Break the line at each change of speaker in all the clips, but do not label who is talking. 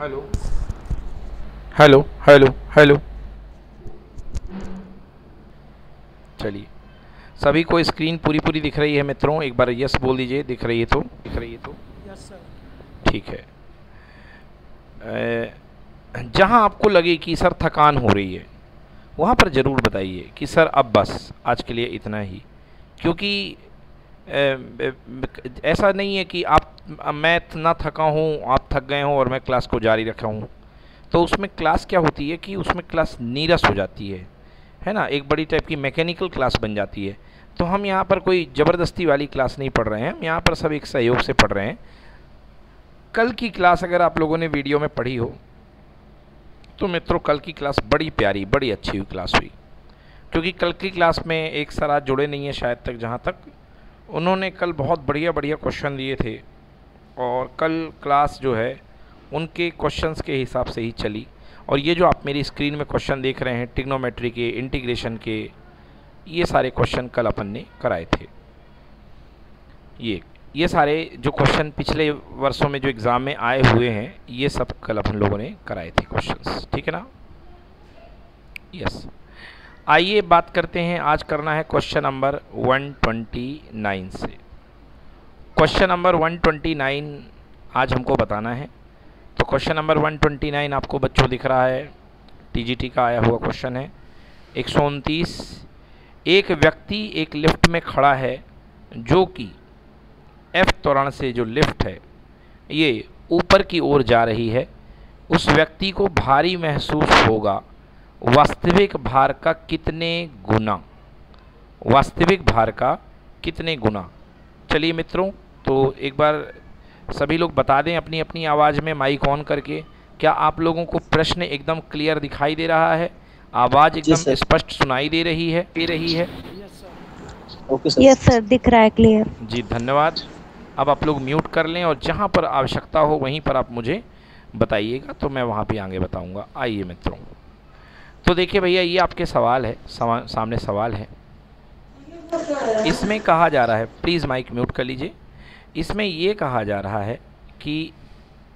Hello hello hello hello चलिए। सभी को स्क्रीन पूरी पूरी दिख रही है मित्रों एक बार यस बोल दीजिए दिख रही है तो? दिख रही है तो?
यस सर
ठीक है। जहाँ आपको लगे कि सर थकान हो रही है वहाँ पर ज़रूर बताइए कि सर अब बस आज के लिए इतना ही। क्योंकि ऐसा नहीं है कि आप मैं ना थका हूँ, आप थक गए हों और मैं क्लास को जारी रखा हूँ। तो उसमें क्लास क्या होती है कि उसमें क्लास नीरस हो जाती है है ना? एक बड़ी टाइप की मैकेनिकल क्लास बन जाती है। तो हम यहाँ पर कोई ज़बरदस्ती वाली क्लास नहीं पढ़ रहे हैं, हम यहाँ पर सब एक सहयोग से पढ़ रहे हैं। कल की क्लास अगर आप लोगों ने वीडियो में पढ़ी हो तो मित्रों, कल की क्लास बड़ी प्यारी, बड़ी अच्छी हुई क्लास हुई। क्योंकि कल की क्लास में एक सर आज जुड़े नहीं हैं शायद तक, जहाँ तक। उन्होंने कल बहुत बढ़िया बढ़िया क्वेश्चन दिए थे। और कल क्लास जो है, उनके क्वेश्चंस के हिसाब से ही चली। और ये जो आप मेरी स्क्रीन में क्वेश्चन देख रहे हैं टिग्नोमेट्री के इंटीग्रेशन के, ये सारे क्वेश्चन कल अपन ने कराए थे। ये ये सारे जो क्वेश्चन पिछले वर्षों में जो एग्ज़ाम में आए हुए हैं, ये सब कल अपन लोगों ने कराए थे क्वेश्चंस ठीक है ना? यस आइए बात करते हैं, आज करना है क्वेश्चन नंबर 129 से। क्वेश्चन नंबर 129 आज हमको बताना है। तो क्वेश्चन नंबर 129 आपको बच्चों दिख रहा है। टीजीटी का आया हुआ क्वेश्चन है। एक एक व्यक्ति एक लिफ्ट में खड़ा है, जो कि एफ़ त्वरण से जो लिफ्ट है, ये ऊपर की ओर जा रही है। उस व्यक्ति को भारी महसूस होगा, वास्तविक भार का कितने गुना? वास्तविक भार का कितने गुना? चलिए मित्रों तो एक बार सभी लोग बता दें अपनी अपनी आवाज़ में माइक ऑन करके क्या आप लोगों को प्रश्न एकदम क्लियर दिखाई दे रहा है? आवाज़ एकदम स्पष्ट सुनाई दे रही है दे रही है।
Yes sir
okay sir.
Yes sir दिख रहा है क्लियर
जी धन्यवाद। अब आप लोग म्यूट कर लें और जहाँ पर आवश्यकता हो वहीं पर आप मुझे बताइएगा तो मैं वहाँ पे आगे बताऊँगा। आइए मित्रों। तो देखिए भैया ये आपके सवाल है सवा, सामने सवाल है। इसमें कहा जा रहा है प्लीज़ माइक म्यूट कर लीजिए। इसमें ये कहा जा रहा है कि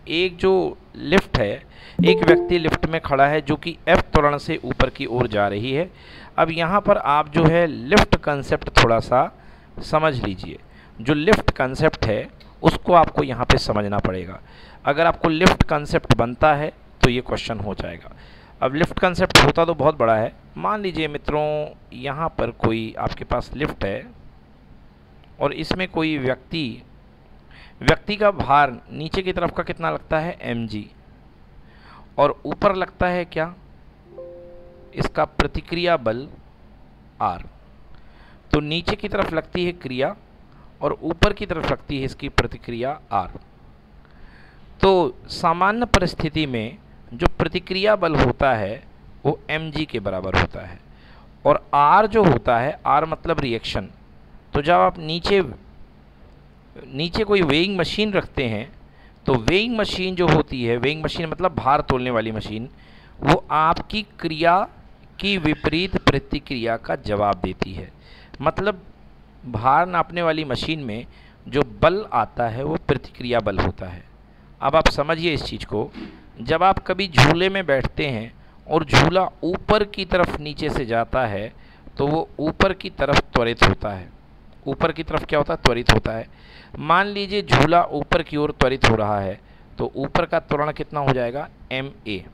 एक जो लिफ्ट है, एक व्यक्ति लिफ्ट में खड़ा है जो कि एफ़ त्वरण से ऊपर की ओर जा रही है। अब यहाँ पर आप जो है लिफ्ट कंसेप्ट थोड़ा सा समझ लीजिए। जो लिफ्ट कंसेप्ट है, उसको आपको यहाँ पे समझना पड़ेगा। अगर आपको लिफ्ट कंसेप्ट बनता है तो ये क्वेश्चन हो जाएगा। अब लिफ्ट कंसेप्ट होता तो बहुत बड़ा है। मान लीजिए मित्रों, यहाँ पर कोई आपके पास लिफ्ट है और इसमें कोई व्यक्ति व्यक्ति का भार नीचे की तरफ़ का कितना लगता है? एम और ऊपर लगता है क्या? इसका प्रतिक्रिया बल आर तो नीचे की तरफ़ लगती है क्रिया और ऊपर की तरफ़ लगती है इसकी प्रतिक्रिया आर तो सामान्य परिस्थिति में जो प्रतिक्रिया बल होता है, वो एम के बराबर होता है। और आर जो होता है आर मतलब रिएक्शन तो जब आप नीचे नीचे कोई वेइंग मशीन रखते हैं तो वेइंग मशीन जो होती है वेइंग मशीन मतलब भार तोलने वाली मशीन वो आपकी क्रिया की विपरीत प्रतिक्रिया का जवाब देती है। मतलब भार नापने वाली मशीन में जो बल आता है, वो प्रतिक्रिया बल होता है। अब आप समझिए इस चीज़ को, जब आप कभी झूले में बैठते हैं और झूला ऊपर की तरफ़ नीचे से जाता है तो वो ऊपर की तरफ़ त्वरित होता है। ऊपर की तरफ़ क्या होता है? त्वरित होता है। मान लीजिए झूला ऊपर की ओर त्वरित हो रहा है तो ऊपर का त्वरण कितना हो जाएगा? एम ए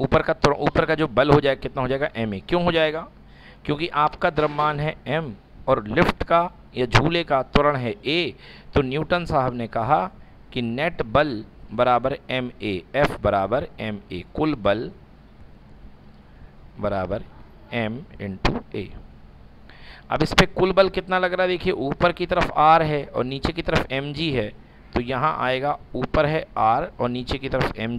ऊपर का ऊपर का जो बल हो जाएगा, कितना हो जाएगा? एम ए क्यों हो जाएगा? क्योंकि आपका द्रव्यमान है एम और लिफ्ट का या झूले का त्वरण है ए तो न्यूटन साहब ने कहा कि नेट बल बराबर एम ए एफ़ बराबर एम ए कुल बल बराबर एम इंटू ए अब इस पर कुल बल कितना लग रहा है? देखिए, ऊपर की तरफ़ आर है और नीचे की तरफ़ एम है। तो यहाँ आएगा ऊपर है आर और नीचे की तरफ़ एम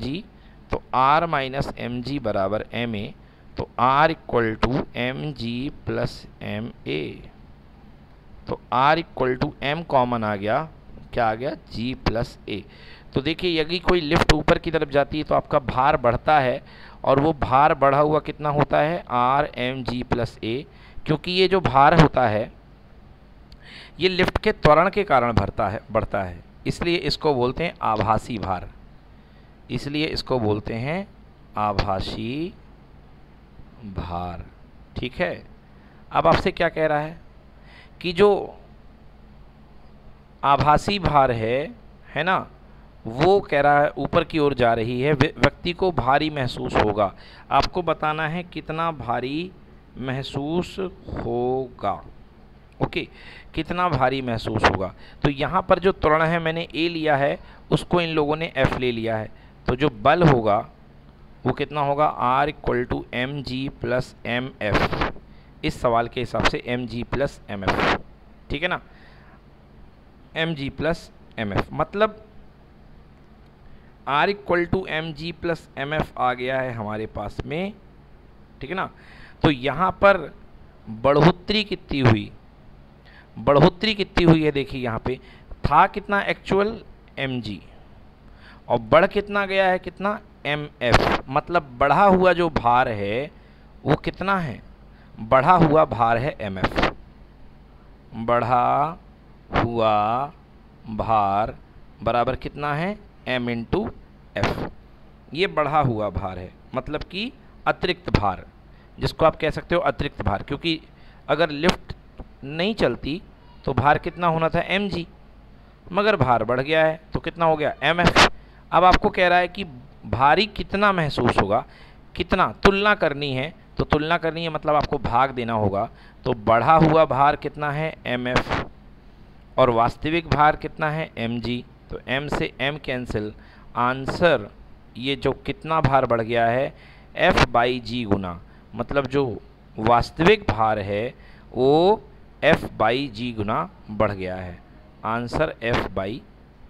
तो आर माइनस एम जी बराबर एम ए तो R equal to M G plus M A तो R equal to M common आ गया। क्या आ गया? जी प्लस ए तो देखिए, यदि कोई लिफ्ट ऊपर की तरफ़ जाती है तो आपका भार बढ़ता है और वो भार बढ़ा हुआ कितना होता है? R M G plus A क्योंकि ये जो भार होता है, ये लिफ्ट के त्वरण के कारण भरता है, बढ़ता है। इसलिए इसको बोलते हैं आभासी भार। इसलिए इसको बोलते हैं आभासी भार। ठीक है? अब आपसे क्या कह रहा है? कि जो आभासी भार है है ना, वो कह रहा है, ऊपर की ओर जा रही है व्यक्ति को भारी महसूस होगा। आपको बताना है कितना भारी महसूस होगा। ओके, कितना भारी महसूस होगा। तो यहाँ पर जो त्वरण है, मैंने ए लिया है, उसको इन लोगों ने एफ़ ले लिया है। तो जो बल होगा, वो कितना होगा? R equal to M G plus M F. इस सवाल के हिसाब से M G plus M F. ठीक है ना? M G plus M F. मतलब R equal to M G plus M F आ गया है हमारे पास में। ठीक है ना? तो यहाँ पर बढ़ोतरी कितनी हुई? बढ़ोतरी कितनी हुई है देखिए यहाँ पे। था कितना एक्चुअल एम जी और बढ़ कितना गया है? कितना एम एफ़ मतलब बढ़ा हुआ जो भार है, वो कितना है? बढ़ा हुआ भार है एम एफ़ बढ़ा हुआ भार बराबर कितना है? एम इंटू एफ़ ये बढ़ा हुआ भार है। मतलब कि अतिरिक्त भार। जिसको आप कह सकते हो अतिरिक्त भार, क्योंकि अगर लिफ्ट नहीं चलती तो भार कितना होना था? एम जी मगर भार बढ़ गया है तो कितना हो गया? एम एफ़ अब आपको कह रहा है कि भारी कितना महसूस होगा? कितना? तुलना करनी है तो तुलना करनी है मतलब आपको भाग देना होगा। तो बढ़ा हुआ भार कितना है? एम एफ़ और वास्तविक भार कितना है? एम तो एम से एम कैंसिल आंसर ये जो कितना भार बढ़ गया है एफ़ बाई जी गुना। मतलब जो वास्तविक भार है वो एफ़ बाई जी गुना बढ़ गया है। आंसर एफ़ बाई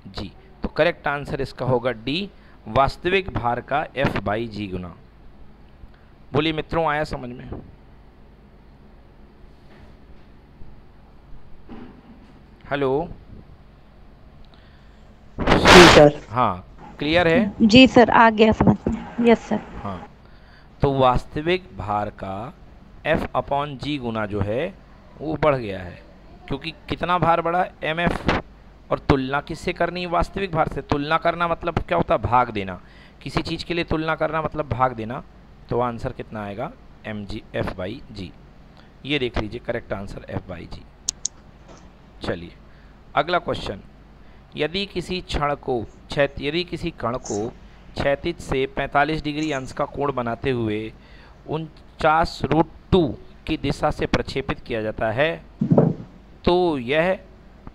जी तो करेक्ट आंसर इसका होगा डी वास्तविक भार का एफ़ बाई जी गुना। बोलिए मित्रों आया समझ में? हेलो?
सर।
हाँ क्लियर है?
जी सर आ गया समझ में। यस सर
हाँ। तो वास्तविक भार का एफ़ अपॉन जी गुना जो है, वो बढ़ गया है। क्योंकि कितना भार बढ़ा? एम एफ़ और तुलना किससे करनी? वास्तविक भार से। तुलना करना मतलब क्या होता? है भाग देना। किसी चीज़ के लिए तुलना करना मतलब भाग देना। तो आंसर कितना आएगा? M G F by G ये देख लीजिए correct answer F by G चलिए, अगला क्वेश्चन यदि किसी क्षण को छैत यदि किसी कण को क्षैतिज से 45 डिग्री अंश का कोण बनाते हुए उनचास रूट टू की दिशा से प्रक्षेपित किया जाता है। तो यह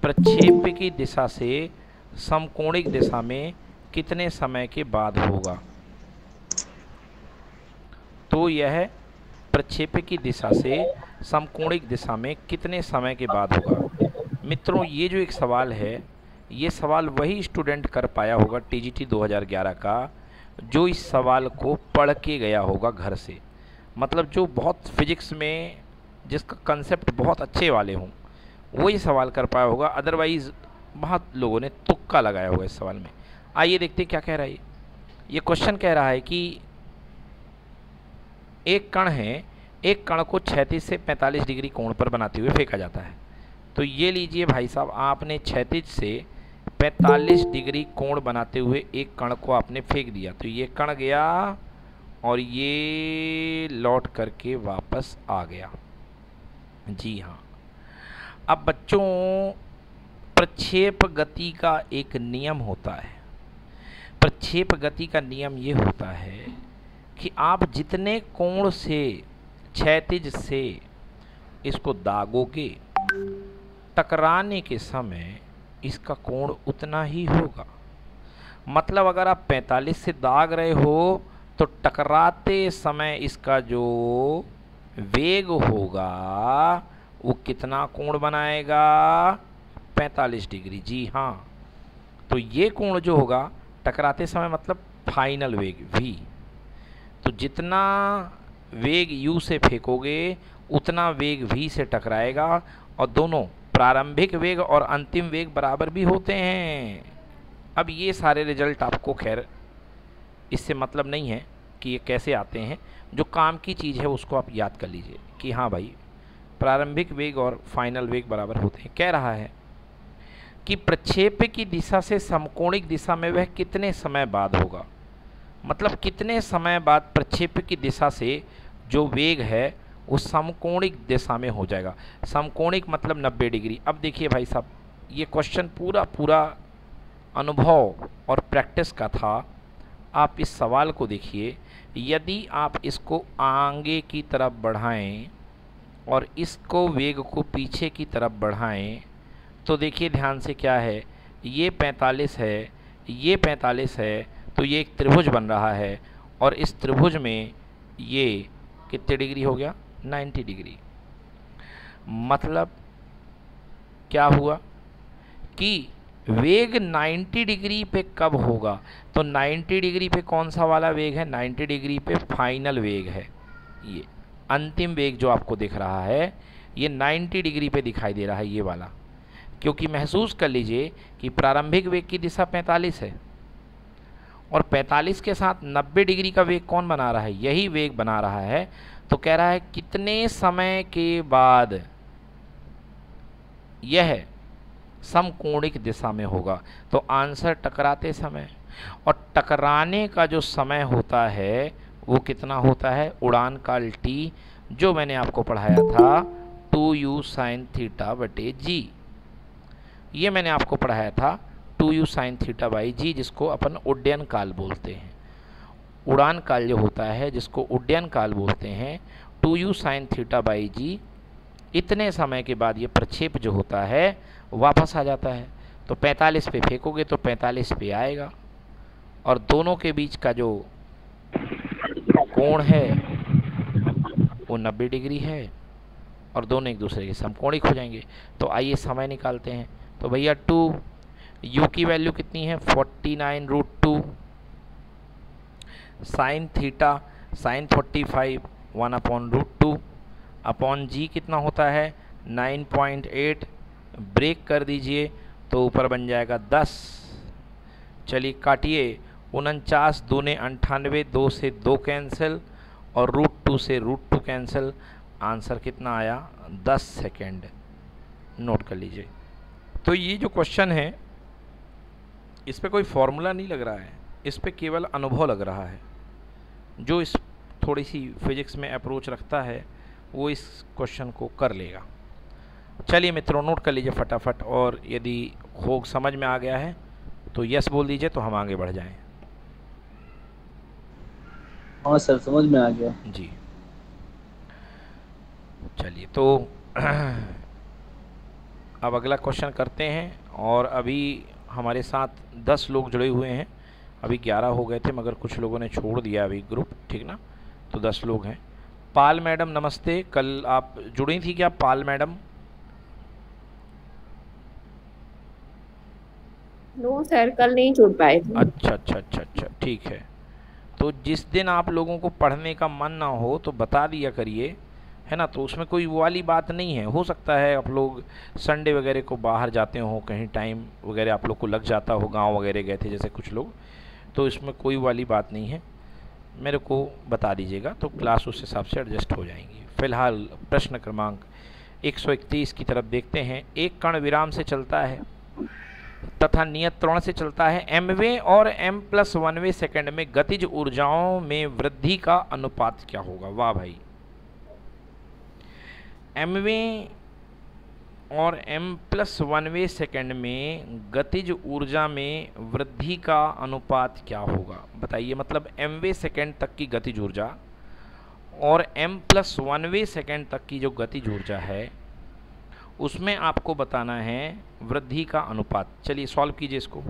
प्रक्षेप की दिशा से समकोणिक दिशा में कितने समय के बाद होगा? तो यह प्रक्षेप की दिशा से समकोणिक दिशा में कितने समय के बाद होगा? मित्रों, ये जो एक सवाल है ये सवाल वही स्टूडेंट कर पाया होगा टीजीटी 2011 का, जो इस सवाल को पढ़ के गया होगा घर से। मतलब जो बहुत फिजिक्स में जिसका कंसेप्ट बहुत अच्छे वाले हों वही सवाल कर पाया होगा। अदरवाइज़ बहुत लोगों ने तुक्का लगाया होगा इस सवाल में। आइए देखते हैं क्या कह रहा है ये। ये क्वेश्चन कह रहा है कि एक कण है, एक कण को क्षैतिज से 45 डिग्री कोण पर बनाते हुए फेंका जाता है। तो ये लीजिए भाई साहब, आपने क्षैतिज से 45 डिग्री कोण बनाते हुए एक कण को आपने फेंक दिया। तो ये कण गया और ये लौट करके वापस आ गया। जी हाँ। अब बच्चों, प्रक्षेप गति का एक नियम होता है। प्रक्षेप गति का नियम ये होता है कि आप जितने कोण से, क्षैतिज से इसको दागोगे टकराने के समय इसका कोण उतना ही होगा। मतलब अगर आप 45 से दाग रहे हो तो टकराते समय इसका जो वेग होगा, वो कितना कोण बनाएगा? 45 डिग्री। जी हाँ। तो ये कोण जो होगा, टकराते समय मतलब फाइनल वेग वी तो जितना वेग u से फेंकोगे, उतना वेग v से टकराएगा, और दोनों प्रारंभिक वेग और अंतिम वेग बराबर भी होते हैं। अब ये सारे रिज़ल्ट आपको खैर, इससे मतलब नहीं है कि ये कैसे आते हैं। जो काम की चीज़ है उसको आप याद कर लीजिए कि हाँ भाई, प्रारंभिक वेग और फाइनल वेग बराबर होते हैं। कह रहा है कि प्रक्षेप की दिशा से समकोणिक दिशा में वह कितने समय बाद होगा? मतलब कितने समय बाद प्रक्षेप की दिशा से जो वेग है वो समकोणिक दिशा में हो जाएगा। समकोणिक मतलब 90 डिग्री। अब देखिए भाई साहब, ये क्वेश्चन पूरा पूरा अनुभव और प्रैक्टिस का था। आप इस सवाल को देखिए, यदि आप इसको आगे की तरफ़ बढ़ाएँ और इसको वेग को पीछे की तरफ़ बढ़ाएँ तो देखिए ध्यान से क्या है, ये 45 है, ये 45 है तो ये एक त्रिभुज बन रहा है और इस त्रिभुज में ये कितने डिग्री हो गया? 90 डिग्री। मतलब क्या हुआ कि वेग 90 डिग्री पे कब होगा? तो 90 डिग्री पे कौन सा वाला वेग है? 90 डिग्री पे फाइनल वेग है। ये अंतिम वेग जो आपको दिख रहा है, ये 90 डिग्री पे दिखाई दे रहा है ये वाला। क्योंकि महसूस कर लीजिए कि प्रारंभिक वेग की दिशा 45 है और 45 के साथ 90 डिग्री का वेग कौन बना रहा है? यही वेग बना रहा है तो कह रहा है, कितने समय के बाद यह समकोणिक दिशा में होगा? तो आंसर टकराते समय। और टकराने का जो समय होता है, वो कितना होता है? उड़ान काल टी जो मैंने आपको पढ़ाया था, टू यू साइन थीटा बटे जी। ये मैंने आपको पढ़ाया था, two U sine theta by G, जिसको अपन उड्डयन काल बोलते हैं। उड़ान काल जो होता है, जिसको उड्डयन काल बोलते हैं, two U sine theta by G, इतने समय के बाद ये प्रक्षेप जो होता है, वापस आ जाता है। तो 45 पे फेंकोगे तो 45 पे आएगा। और दोनों के बीच का जो कोण है, वो 90 डिग्री है, और दोनों एक दूसरे के समकोणिक हो जाएँगे। तो आइए समय निकालते हैं। तो भैया टू, यू की वैल्यू कितनी है? 49 nine root two. Sine theta, sine forty five, one upon root two, upon G कितना होता है? 9.8 ब्रेक कर दीजिए तो ऊपर बन जाएगा 10 चलिए काटिए। उनचास दूने अंठानवे, दो से दो कैंसिल और रूट टू से रूट टू कैंसिल। आंसर कितना आया? 10 सेकेंड। नोट कर लीजिए। तो ये जो क्वेश्चन है इस पर कोई फॉर्मूला नहीं लग रहा है। इस पर केवल अनुभव लग रहा है। जो इस थोड़ी सी फिजिक्स में अप्रोच रखता है वो इस क्वेश्चन को कर लेगा। चलिए मित्रों नोट कर लीजिए फटाफट और यदि हो समझ में आ गया है तो यस बोल दीजिए तो हम आगे बढ़ जाएँ।
हाँ सर समझ में आ गया।
जी। चलिए तो अब अगला क्वेश्चन करते हैं और अभी हमारे साथ दस लोग जुड़े हुए हैं। अभी ग्यारह हो गए थे मगर कुछ लोगों ने छोड़ दिया अभी ग्रुप ठीक ना? तो दस लोग हैं। पाल मैडम नमस्ते। कल आप जुड़ी थी क्या पाल मैडम?
नो सर कल नहीं जुड़ पाए थे।
अच्छा अच्छा अच्छा अच्छा ठीक है। तो जिस दिन आप लोगों को पढ़ने का मन ना हो तो बता दिया करिए है ना? तो उसमें कोई वो वाली बात नहीं है। हो सकता है आप लोग संडे वगैरह को बाहर जाते हो कहीं टाइम वगैरह आप लोग को लग जाता हो गाँव वगैरह गए थे जैसे कुछ लोग। तो इसमें कोई वाली बात नहीं है। मेरे को बता दीजिएगा तो क्लास उस हिसाब से एडजस्ट हो जाएँगी। फ़िलहाल प्रश्न क्रमांक 131 की तरफ़ देखते हैं। एक कण विराम से चलता है तथा नियत त्रण से चलता है। एम वे और एम प्लस वन वे सेकेंड में गतिज ऊर्जाओं में वृद्धि का अनुपात क्या होगा? वाह भाई। एमवे और m प्लस वनवे सेकेंड में गतिज ऊर्जा में वृद्धि का अनुपात क्या होगा? बताइए मतलब m वे सेकेंड तक की गतिज ऊर्जा और m प्लस वनवे सेकेंड तक की जो गतिज ऊर्जा है, उसमें आपको बताना है वृद्धि का अनुपात। चलिए सॉल्व कीजिए इसको।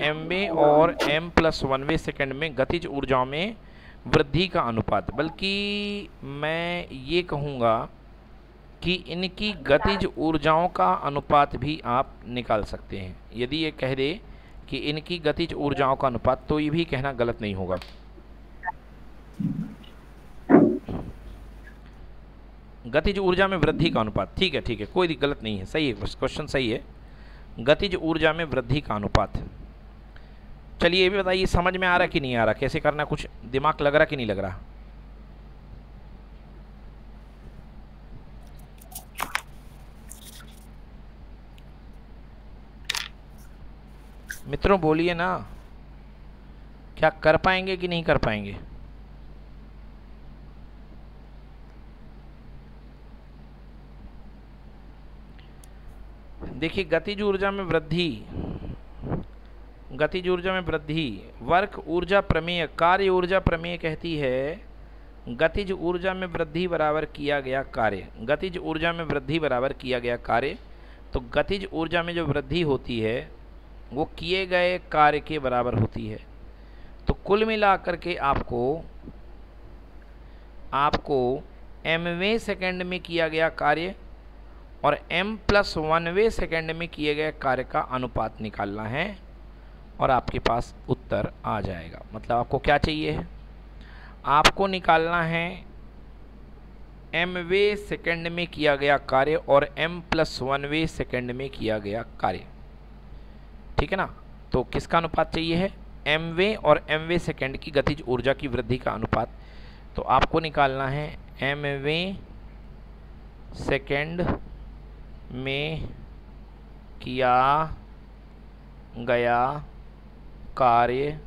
एम वे और एम प्लस वनवे सेकेंड में गतिज ऊर्जाओं में वृद्धि का अनुपात। बल्कि मैं ये कहूँगा कि इनकी गतिज ऊर्जाओं का अनुपात भी आप निकाल सकते हैं। यदि ये कह दे कि इनकी गतिज ऊर्जाओं का अनुपात तो ये भी कहना गलत नहीं होगा। गतिज ऊर्जा में वृद्धि का अनुपात। ठीक है ठीक है, कोई गलत नहीं है, सही है क्वेश्चन सही है। गतिज ऊर्जा में वृद्धि का अनुपात। चलिए ये भी बताइए, समझ में आ रहा कि नहीं आ रहा? कैसे करना कुछ दिमाग लग रहा कि नहीं लग रहा? मित्रों, बोलिए ना, क्या कर पाएँगे कि नहीं कर पाएँगे? देखिए, गतिज ऊर्जा में वृद्धि, गतिज ऊर्जा में वृद्धि, वर्क ऊर्जा प्रमेय, कार्य ऊर्जा प्रमेय कहती है, गतिज ऊर्जा में वृद्धि बराबर किया गया कार्य, गतिज ऊर्जा में वृद्धि बराबर किया गया कार्य तो गतिज ऊर्जा में जो वृद्धि होती है, वो किए गए कार्य के बराबर होती है। तो कुल मिलाकर के आपको आपको एमवे सेकेंड में किया गया कार्य और m प्लस वनवे सेकेंड में किए गए कार्य का अनुपात निकालना है और आपके पास उत्तर आ जाएगा। मतलब आपको क्या चाहिए? है आपको निकालना है एम वे सेकेंड में किया गया कार्य और एम प्लस वन वे सेकेंड में किया गया कार्य। ठीक है ना? तो किसका अनुपात चाहिए है? एम वे और एम वे सेकेंड की गतिज ऊर्जा की वृद्धि का अनुपात। तो आपको निकालना है एम वे सेकेंड में किया गया कार्य